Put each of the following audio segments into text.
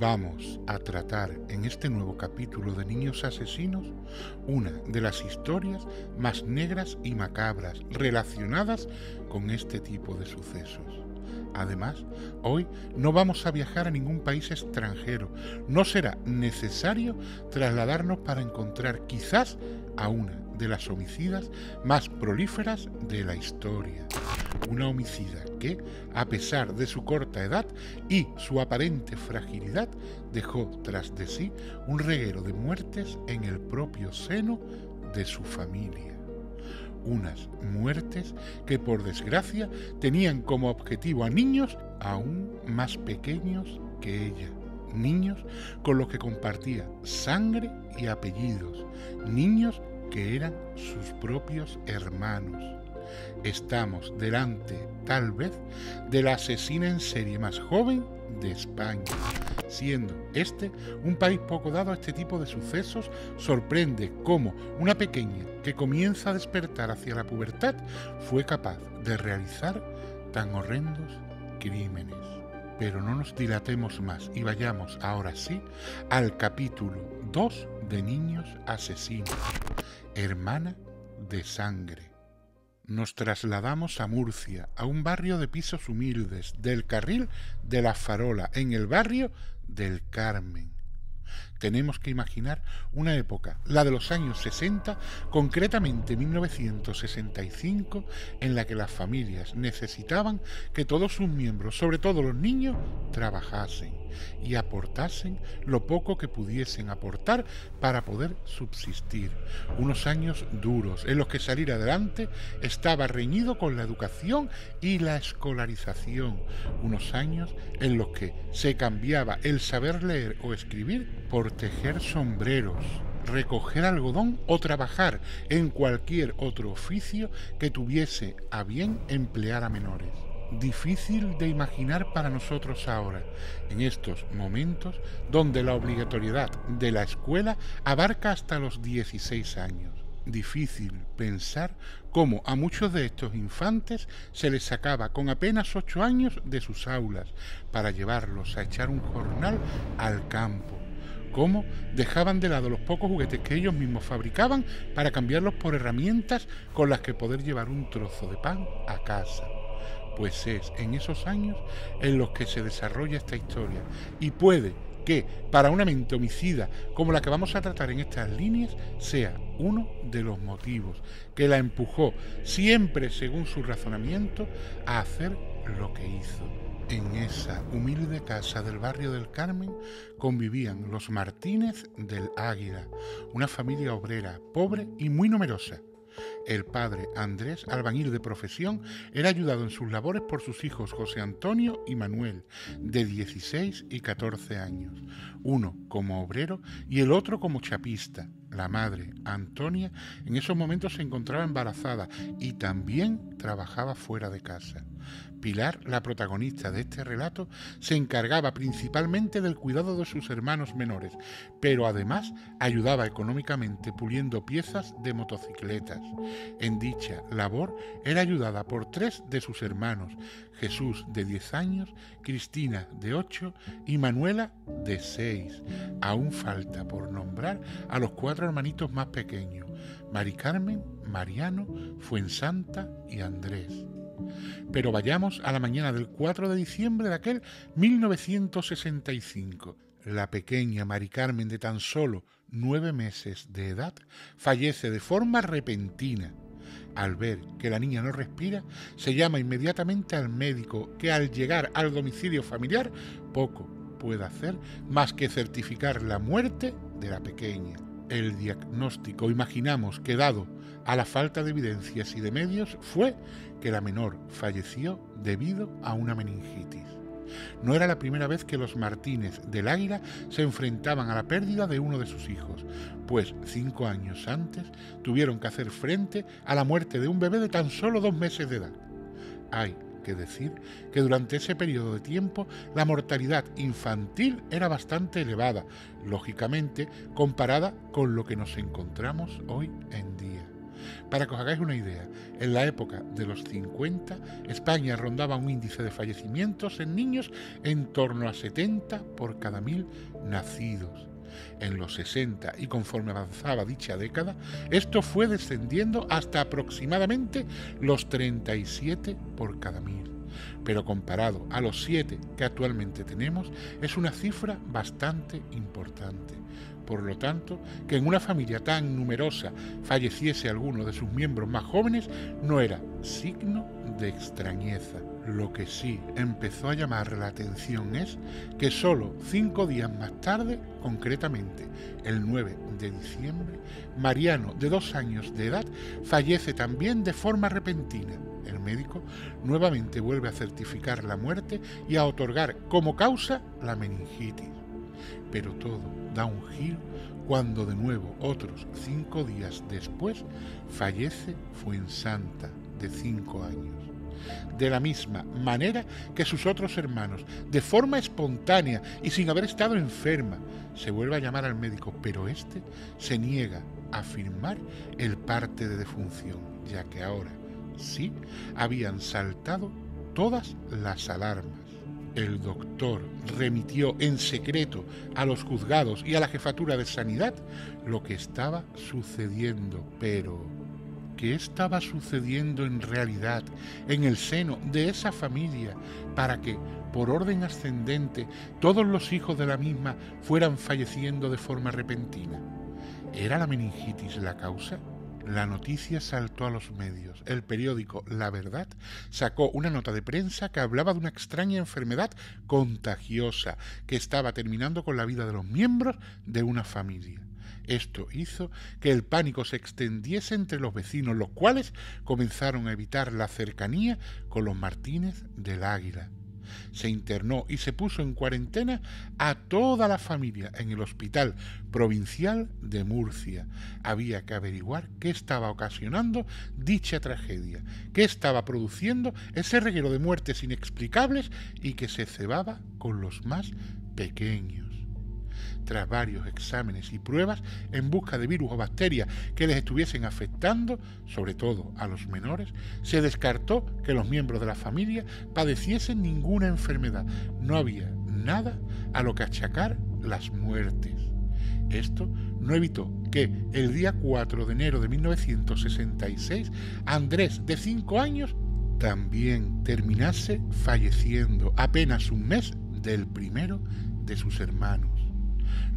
Vamos a tratar en este nuevo capítulo de Niños Asesinos una de las historias más negras y macabras relacionadas con este tipo de sucesos. Además, hoy no vamos a viajar a ningún país extranjero. No será necesario trasladarnos para encontrar quizás a una de las homicidas más prolíferas de la historia. Una homicida que, a pesar de su corta edad y su aparente fragilidad, dejó tras de sí un reguero de muertes en el propio seno de su familia unas muertes que por desgracia tenían como objetivo a niños aún más pequeños que ella. Niños con los que compartía sangre y apellidos. Niños que eran sus propios hermanos. Estamos delante, tal vez, de la asesina en serie más joven de España. Siendo este un país poco dado a este tipo de sucesos, sorprende cómo una pequeña que comienza a despertar hacia la pubertad fue capaz de realizar tan horrendos crímenes. Pero no nos dilatemos más y vayamos ahora sí al capítulo 2 de Niños Asesinos, Hermana de Sangre nos trasladamos a Murcia, a un barrio de pisos humildes, del carril de la farola, en el barrio del Carmen tenemos que imaginar una época, la de los años 60, concretamente 1965, en la que las familias necesitaban que todos sus miembros, sobre todo los niños, trabajasen y aportasen lo poco que pudiesen aportar para poder subsistir. Unos años duros en los que salir adelante estaba reñido con la educación y la escolarización. Unos años en los que se cambiaba el saber leer o escribir por tejer sombreros, recoger algodón o trabajar en cualquier otro oficio que tuviese a bien emplear a menores. Difícil de imaginar para nosotros ahora, en estos momentos donde la obligatoriedad de la escuela abarca hasta los 16 años. Difícil pensar cómo a muchos de estos infantes se les sacaba con apenas 8 años de sus aulas para llevarlos a echar un jornal al campo cómo dejaban de lado los pocos juguetes que ellos mismos fabricaban para cambiarlos por herramientas con las que poder llevar un trozo de pan a casa. Pues es en esos años en los que se desarrolla esta historia y puede que para una mente homicida como la que vamos a tratar en estas líneas sea uno de los motivos que la empujó, siempre según su razonamiento, a hacer lo que hizo. En esa humilde casa del barrio del Carmen convivían los Martínez del Águila, una familia obrera, pobre y muy numerosa. El padre Andrés, albañil de profesión, era ayudado en sus labores por sus hijos José Antonio y Manuel, de 16 y 14 años, uno como obrero y el otro como chapista. La madre, Antonia, en esos momentos se encontraba embarazada y también trabajaba fuera de casa. Pilar, la protagonista de este relato, se encargaba principalmente del cuidado de sus hermanos menores, pero además ayudaba económicamente puliendo piezas de motocicletas. En dicha labor era ayudada por tres de sus hermanos, Jesús de 10 años, Cristina de 8 y Manuela de 6. Aún falta por nombrar a los cuatro hermanitos más pequeños, Mari Carmen, Mariano, Fuensanta y Andrés. Pero vayamos a la mañana del 4 de diciembre de aquel 1965. La pequeña Mari Carmen de tan solo nueve meses de edad fallece de forma repentina. Al ver que la niña no respira, se llama inmediatamente al médico que al llegar al domicilio familiar poco puede hacer más que certificar la muerte de la pequeña. El diagnóstico, imaginamos que dado a la falta de evidencias y de medios, fue que la menor falleció debido a una meningitis. No era la primera vez que los Martínez del Águila se enfrentaban a la pérdida de uno de sus hijos, pues cinco años antes tuvieron que hacer frente a la muerte de un bebé de tan solo dos meses de edad. Hay que decir que durante ese periodo de tiempo la mortalidad infantil era bastante elevada, lógicamente comparada con lo que nos encontramos hoy en día. Para que os hagáis una idea, en la época de los 50, España rondaba un índice de fallecimientos en niños en torno a 70 por cada mil nacidos. En los 60 y conforme avanzaba dicha década, esto fue descendiendo hasta aproximadamente los 37 por cada mil pero comparado a los 7 que actualmente tenemos, es una cifra bastante importante. Por lo tanto, que en una familia tan numerosa falleciese alguno de sus miembros más jóvenes no era signo de extrañeza. Lo que sí empezó a llamar la atención es que solo cinco días más tarde, concretamente el 9 de diciembre, Mariano, de dos años de edad, fallece también de forma repentina. El médico nuevamente vuelve a certificar la muerte y a otorgar como causa la meningitis pero todo da un giro cuando de nuevo otros cinco días después fallece Fuensanta, de cinco años. De la misma manera que sus otros hermanos, de forma espontánea y sin haber estado enferma, se vuelve a llamar al médico, pero éste se niega a firmar el parte de defunción, ya que ahora sí habían saltado todas las alarmas el doctor remitió en secreto a los juzgados y a la jefatura de sanidad lo que estaba sucediendo. Pero, ¿qué estaba sucediendo en realidad en el seno de esa familia para que, por orden ascendente, todos los hijos de la misma fueran falleciendo de forma repentina? ¿Era la meningitis la causa? La noticia saltó a los medios. El periódico La Verdad sacó una nota de prensa que hablaba de una extraña enfermedad contagiosa que estaba terminando con la vida de los miembros de una familia. Esto hizo que el pánico se extendiese entre los vecinos, los cuales comenzaron a evitar la cercanía con los Martínez del Águila se internó y se puso en cuarentena a toda la familia en el Hospital Provincial de Murcia. Había que averiguar qué estaba ocasionando dicha tragedia, qué estaba produciendo ese reguero de muertes inexplicables y que se cebaba con los más pequeños tras varios exámenes y pruebas en busca de virus o bacterias que les estuviesen afectando, sobre todo a los menores, se descartó que los miembros de la familia padeciesen ninguna enfermedad. No había nada a lo que achacar las muertes. Esto no evitó que el día 4 de enero de 1966 Andrés, de 5 años, también terminase falleciendo apenas un mes del primero de sus hermanos.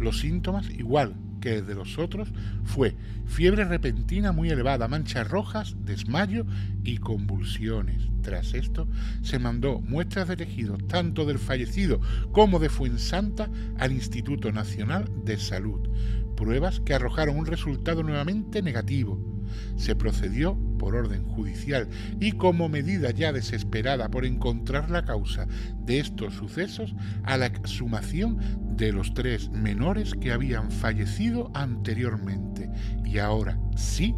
Los síntomas, igual que de los otros, fue fiebre repentina muy elevada, manchas rojas, desmayo y convulsiones. Tras esto, se mandó muestras de tejido tanto del fallecido como de Fuensanta al Instituto Nacional de Salud, pruebas que arrojaron un resultado nuevamente negativo se procedió por orden judicial y como medida ya desesperada por encontrar la causa de estos sucesos a la exhumación de los tres menores que habían fallecido anteriormente. Y ahora sí,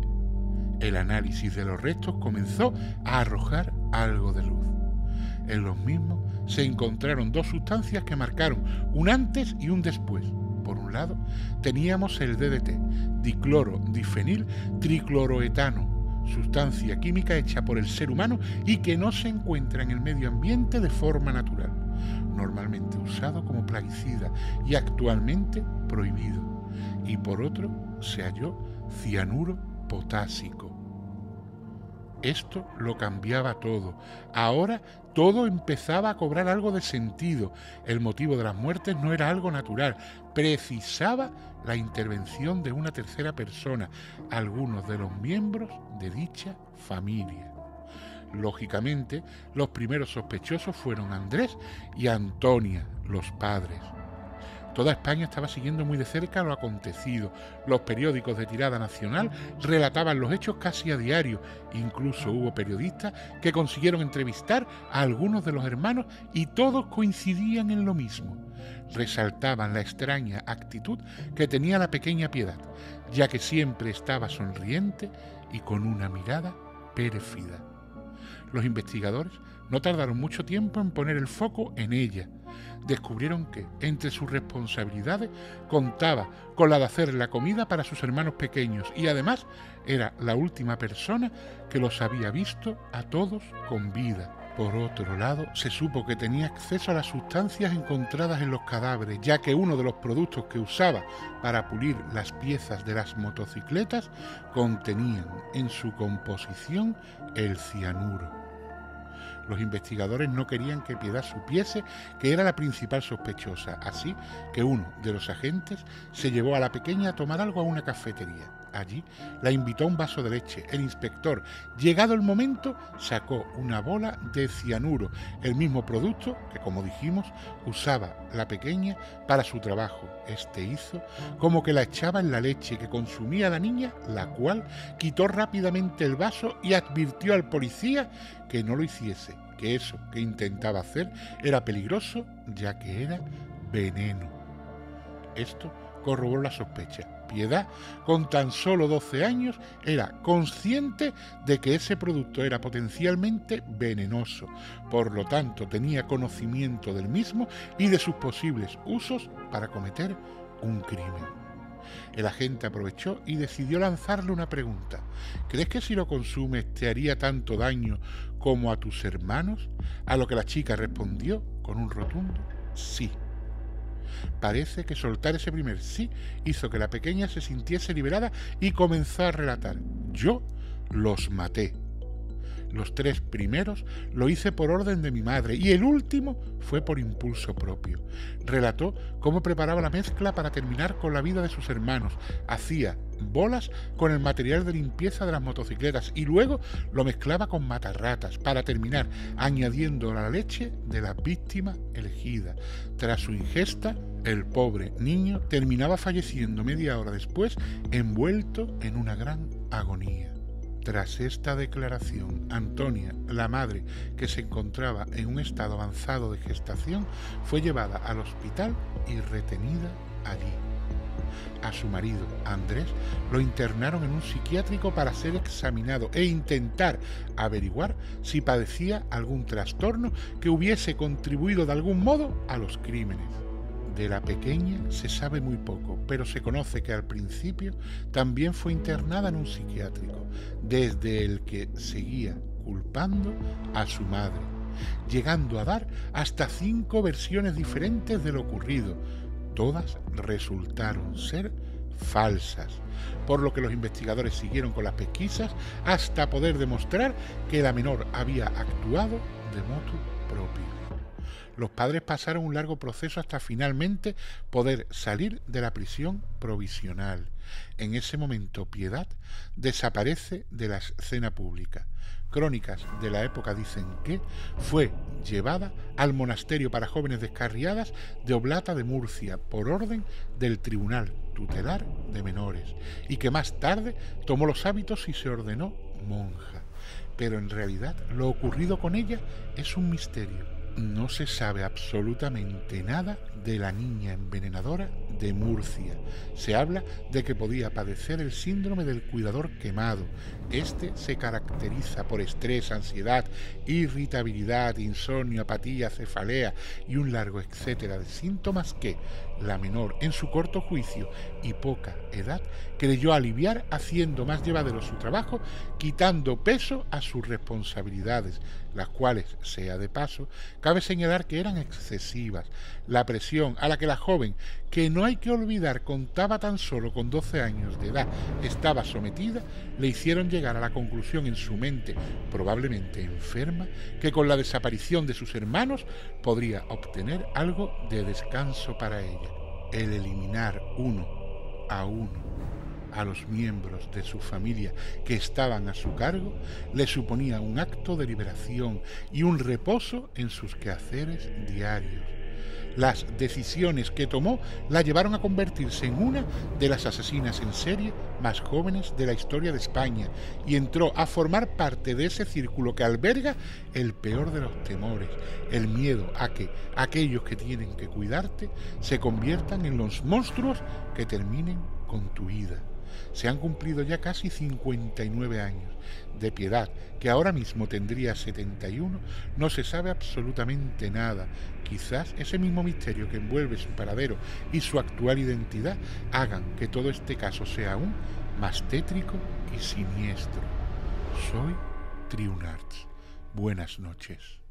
el análisis de los restos comenzó a arrojar algo de luz. En los mismos se encontraron dos sustancias que marcaron un antes y un después por un lado, teníamos el DDT, dicloro difenil tricloroetano, sustancia química hecha por el ser humano y que no se encuentra en el medio ambiente de forma natural, normalmente usado como plaguicida y actualmente prohibido. Y por otro, se halló cianuro potásico. Esto lo cambiaba todo. Ahora todo empezaba a cobrar algo de sentido. El motivo de las muertes no era algo natural, precisaba la intervención de una tercera persona, algunos de los miembros de dicha familia. Lógicamente, los primeros sospechosos fueron Andrés y Antonia, los padres. Toda España estaba siguiendo muy de cerca lo acontecido. Los periódicos de tirada nacional relataban los hechos casi a diario. Incluso hubo periodistas que consiguieron entrevistar a algunos de los hermanos y todos coincidían en lo mismo. Resaltaban la extraña actitud que tenía la pequeña Piedad, ya que siempre estaba sonriente y con una mirada pérfida. Los investigadores no tardaron mucho tiempo en poner el foco en ella. Descubrieron que, entre sus responsabilidades, contaba con la de hacer la comida para sus hermanos pequeños y además era la última persona que los había visto a todos con vida. Por otro lado, se supo que tenía acceso a las sustancias encontradas en los cadáveres, ya que uno de los productos que usaba para pulir las piezas de las motocicletas contenían en su composición el cianuro. Los investigadores no querían que Piedad supiese que era la principal sospechosa, así que uno de los agentes se llevó a la pequeña a tomar algo a una cafetería. Allí la invitó a un vaso de leche. El inspector, llegado el momento, sacó una bola de cianuro, el mismo producto que, como dijimos, usaba la pequeña para su trabajo. Este hizo como que la echaba en la leche que consumía la niña, la cual quitó rápidamente el vaso y advirtió al policía que no lo hiciese, que eso que intentaba hacer era peligroso ya que era veneno. Esto corroboró la sospecha. Piedad, con tan solo 12 años, era consciente de que ese producto era potencialmente venenoso, por lo tanto tenía conocimiento del mismo y de sus posibles usos para cometer un crimen. El agente aprovechó y decidió lanzarle una pregunta. ¿Crees que si lo consumes te haría tanto daño como a tus hermanos? A lo que la chica respondió con un rotundo sí. Parece que soltar ese primer sí hizo que la pequeña se sintiese liberada y comenzó a relatar. Yo los maté. Los tres primeros lo hice por orden de mi madre y el último fue por impulso propio. Relató cómo preparaba la mezcla para terminar con la vida de sus hermanos. Hacía bolas con el material de limpieza de las motocicletas y luego lo mezclaba con matarratas para terminar añadiendo la leche de la víctima elegida. Tras su ingesta, el pobre niño terminaba falleciendo media hora después envuelto en una gran agonía. Tras esta declaración, Antonia, la madre, que se encontraba en un estado avanzado de gestación, fue llevada al hospital y retenida allí. A su marido, Andrés, lo internaron en un psiquiátrico para ser examinado e intentar averiguar si padecía algún trastorno que hubiese contribuido de algún modo a los crímenes. De la pequeña se sabe muy poco, pero se conoce que al principio también fue internada en un psiquiátrico, desde el que seguía culpando a su madre, llegando a dar hasta cinco versiones diferentes de lo ocurrido. Todas resultaron ser falsas, por lo que los investigadores siguieron con las pesquisas hasta poder demostrar que la menor había actuado de motu propio los padres pasaron un largo proceso hasta finalmente poder salir de la prisión provisional. En ese momento Piedad desaparece de la escena pública. Crónicas de la época dicen que fue llevada al monasterio para jóvenes descarriadas de Oblata de Murcia por orden del Tribunal Tutelar de Menores y que más tarde tomó los hábitos y se ordenó monja. Pero en realidad lo ocurrido con ella es un misterio no se sabe absolutamente nada de la niña envenenadora de Murcia. Se habla de que podía padecer el síndrome del cuidador quemado. Este se caracteriza por estrés, ansiedad, irritabilidad, insomnio, apatía, cefalea y un largo etcétera de síntomas que la menor, en su corto juicio y poca edad, creyó aliviar haciendo más llevadero su trabajo, quitando peso a sus responsabilidades, las cuales, sea de paso, cabe señalar que eran excesivas. La presión a la que la joven, que no hay que olvidar contaba tan solo con 12 años de edad, estaba sometida, le hicieron llegar a la conclusión en su mente, probablemente enferma, que con la desaparición de sus hermanos podría obtener algo de descanso para ella. El eliminar uno a uno a los miembros de su familia que estaban a su cargo le suponía un acto de liberación y un reposo en sus quehaceres diarios. Las decisiones que tomó la llevaron a convertirse en una de las asesinas en serie más jóvenes de la historia de España y entró a formar parte de ese círculo que alberga el peor de los temores, el miedo a que aquellos que tienen que cuidarte se conviertan en los monstruos que terminen con tu vida se han cumplido ya casi 59 años. De Piedad, que ahora mismo tendría 71, no se sabe absolutamente nada. Quizás ese mismo misterio que envuelve su paradero y su actual identidad hagan que todo este caso sea aún más tétrico y siniestro. Soy Triunarts. Buenas noches.